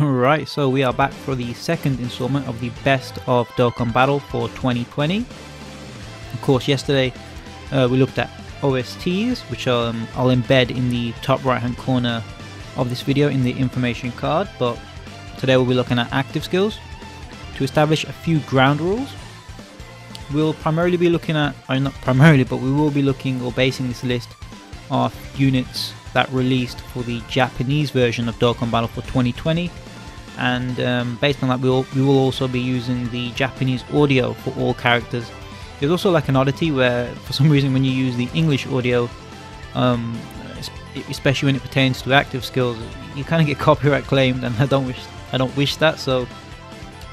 Right, so we are back for the second installment of the Best of Dokkan Battle for 2020. Of course, yesterday uh, we looked at OSTs, which um, I'll embed in the top right hand corner of this video in the information card, but today we'll be looking at active skills. To establish a few ground rules, we'll primarily be looking at, or not primarily, but we will be looking or basing this list off units that released for the Japanese version of Dokkan Battle for 2020 and um, based on that we'll, we will also be using the Japanese audio for all characters. There's also like an oddity where for some reason when you use the English audio um, especially when it pertains to active skills you kind of get copyright claimed and I don't wish I don't wish that so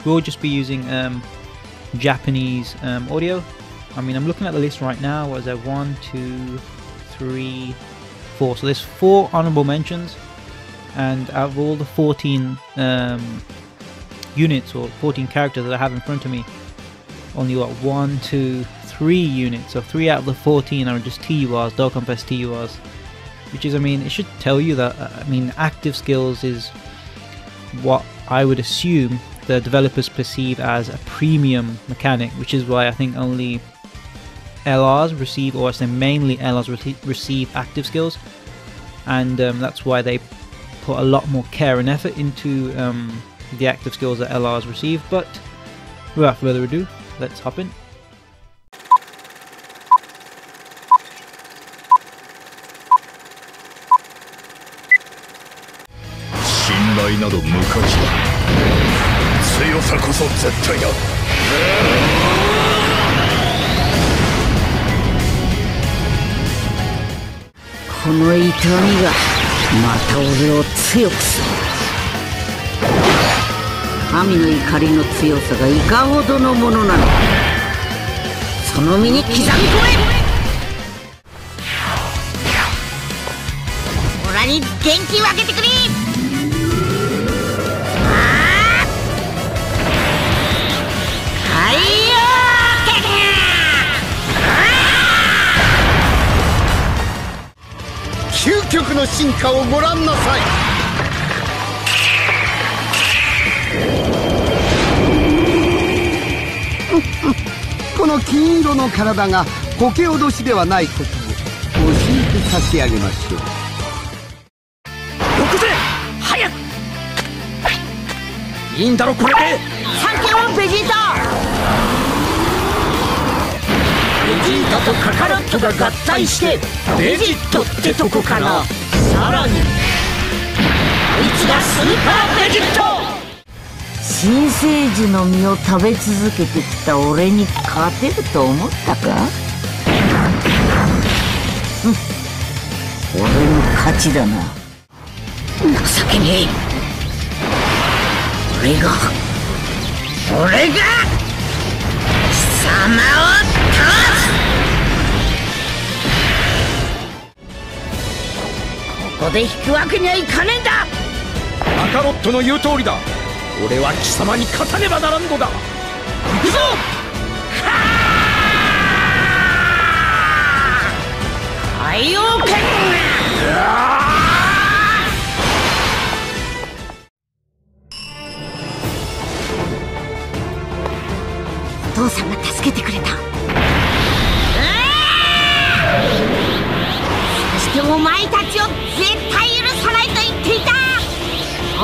we'll just be using um, Japanese um, audio. I mean I'm looking at the list right now was there one two three four. So there's four honorable mentions, and out of all the 14 um, units or 14 characters that I have in front of me, only got one, two, three units. So three out of the 14 are just TURs, Dokkan Fest TURs. Which is, I mean, it should tell you that, uh, I mean, active skills is what I would assume the developers perceive as a premium mechanic, which is why I think only LRs receive, or I say mainly LRs receive active skills, and um, that's why they put a lot more care and effort into um, the active skills that LRs receive. But without further ado, let's hop in. また俺を強くする。神の怒りの強さがいかほどのものなの。かその身に刻み込めオラに元気を分けてくれ。進化をご覧なさい。この金色の体が苔脅しではないことをご心配差し上げましょう。よくぜ早く。いいんだろこれで。サンキューベジータ。ベジータとカカロットが合体してベジットってとこかなさらにあいつがスーパーベジット。新生児の実を食べ続けてきた俺に勝てると思ったか？俺の勝ちだな。情けねえ。俺が俺が貴様をここで引くわけにはいかねえんだ。アカロットの言う通りだ。俺は貴様に勝たねばならんのだ。行くぞ!海洋剣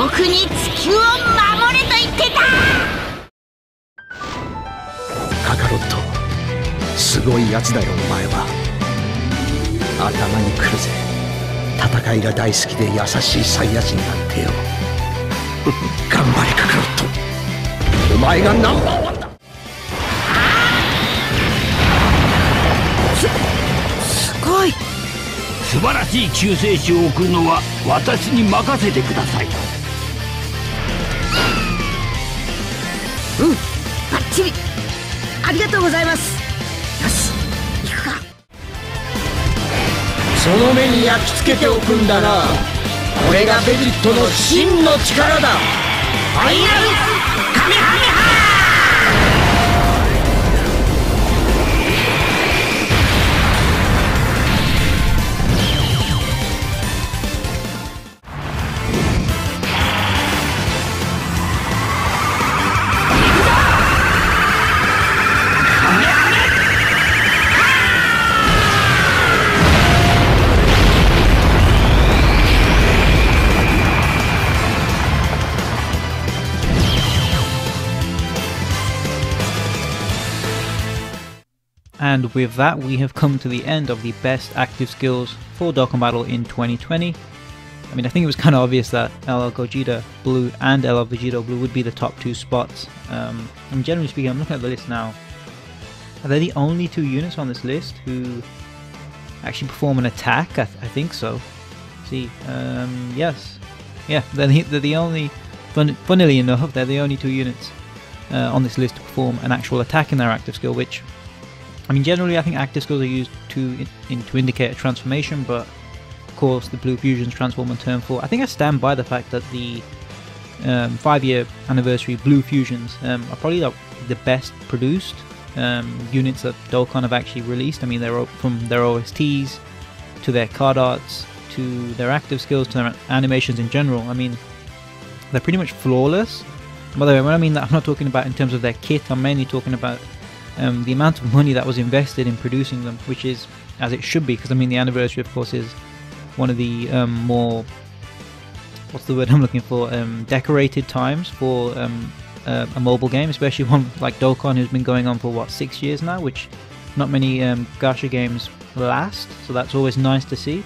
僕に地球を守れと言ってた。カカロットすごいやつだよお前は。頭にくるぜ。戦いが大好きで優しいサイヤ人なんてよ。頑張れカカロット。お前がナンバーワンだ。素晴らしい救世主を送るのは私に任せてくださいうん。バッチリ。ありがとうございます。よし。行くか。その目に焼き付けておくんだな。これがベジットの真の力だ。ファイナル。カメハメ And with that, we have come to the end of the best active skills for Dokkan Battle in 2020. I mean, I think it was kind of obvious that LR Gogeta Blue and LR Vegito Blue would be the top two spots. Um, I generally speaking, I'm looking at the list now. Are they the only two units on this list who actually perform an attack? I, th I think so. See, um, yes, yeah, they're the, they're the only. Fun funnily enough, they're the only two units uh, on this list to perform an actual attack in their active skill. Which, I mean, generally, I think active skills are used to in, to indicate a transformation, but of course, the Blue Fusions transform on turn 4. I think I stand by the fact that the um, 5 year anniversary Blue Fusions um, are probably the, the best produced um, units that Dokkan have actually released. I mean, they're from their OSTs to their card arts to their active skills to their animations in general. I mean, they're pretty much flawless. By the way, when I mean that, I'm not talking about in terms of their kit, I'm mainly talking about um, the amount of money that was invested in producing them, which is as it should be, because I mean, the anniversary, of course, is one of the um, more what's the word I'm looking for um, decorated times for um, uh, a mobile game, especially one like Dokkan who's been going on for what six years now, which not many um, gacha games last. So that's always nice to see.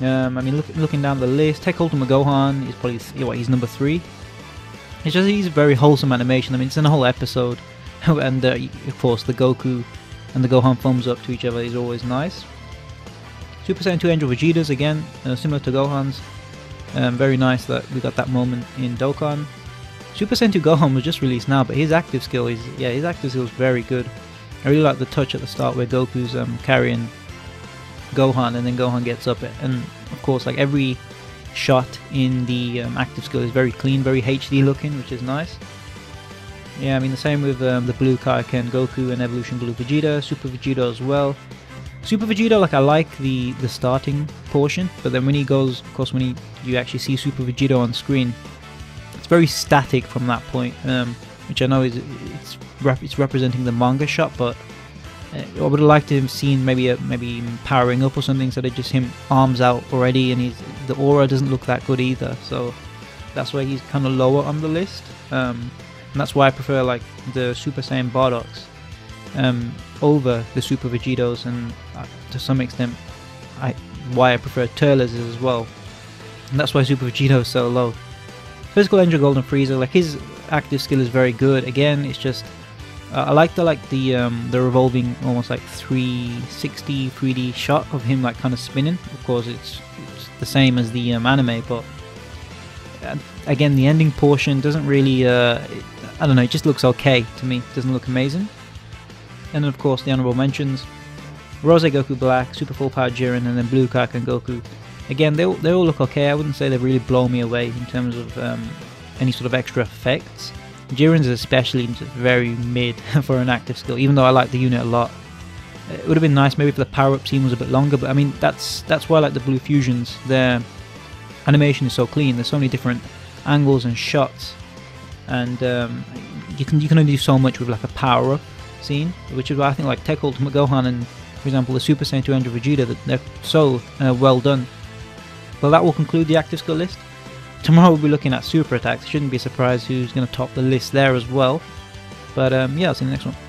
Um, I mean, look, looking down the list, TEQ Ultimate Gohan is probably what he's number three. It's just he's a very wholesome animation. I mean, it's in a whole episode, and uh, of course the Goku and the Gohan thumbs up to each other is always nice. Super Saiyan 2 Angel Vegeta's again, uh, similar to Gohan's. Um, very nice that we got that moment in Dokkan. Super Saiyan 2 Gohan was just released now, but his active skill is yeah, his active skill is very good. I really like the touch at the start where Goku's um, carrying Gohan and then Gohan gets up and of course like every shot in the um, active skill is very clean, very HD looking, which is nice. Yeah, I mean the same with um, the Blue Kaioken Goku and Evolution Blue Vegeta, Super Vegeta as well. Super Vegeta, like I like the the starting portion, but then when he goes, of course, when he you actually see Super Vegeta on screen, it's very static from that point, um, which I know is it's rep it's representing the manga shot, but uh, I would have liked to have seen maybe a, maybe powering up or something, so that just him arms out already, and he's the aura doesn't look that good either, so that's why he's kind of lower on the list, um, and that's why I prefer like the Super Saiyan Bardock's um, over the Super Vegitos, and uh, to some extent, I why I prefer Turles as well. And that's why Super Vegito is so low. Physical Angel Golden Frieza, like his active skill is very good. Again, it's just uh, I like the like the um, the revolving almost like 360 3D shot of him like kind of spinning. Of course, it's, it's the same as the um, anime, but uh, again, the ending portion doesn't really. Uh, I don't know. It just looks okay to me. It doesn't look amazing. And then, of course, the honorable mentions Rose Goku Black, Super Full Power Jiren, and then Blue Kaioken Goku. Again, they, they all look okay. I wouldn't say they really blow me away in terms of um, any sort of extra effects. Jiren's especially very mid for an active skill, even though I like the unit a lot. It would have been nice maybe if the power up scene was a bit longer, but I mean that's that's why I like the Blue Fusions. Their animation is so clean. There's so many different angles and shots, and um, you can you can only do so much with like a power up scene, which is why I think like TEQ Ultimate Gohan and, for example, the Super Saiyan 200 Vegeta, that they're so uh, well done. Well, that will conclude the active skill list. Tomorrow we'll be looking at super attacks. Shouldn't be a surprise who's going to top the list there as well. But um, yeah, I'll see you in the next one.